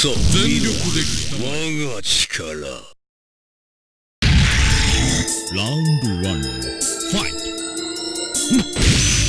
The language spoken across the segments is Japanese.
さあ全力で我が力。ラウンドワンファイト。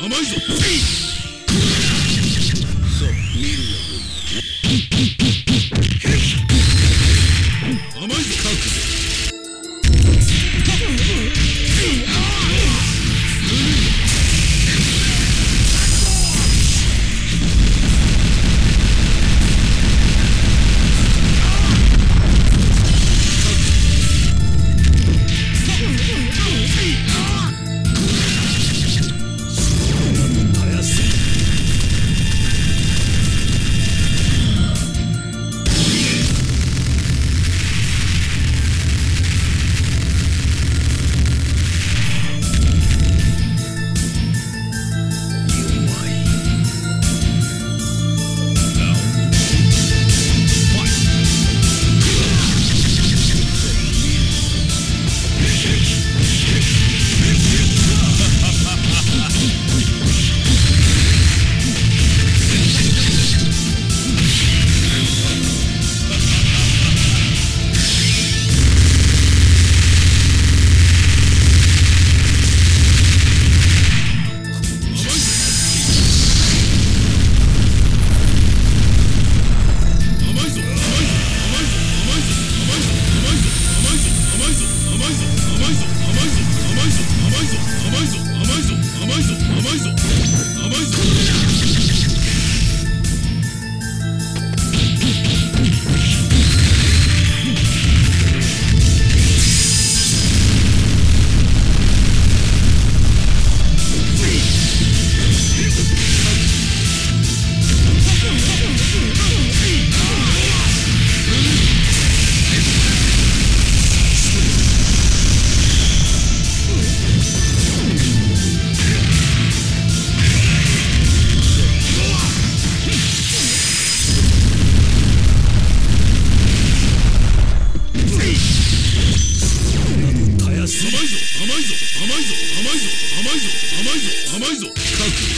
甘いぞ。ぞ覚悟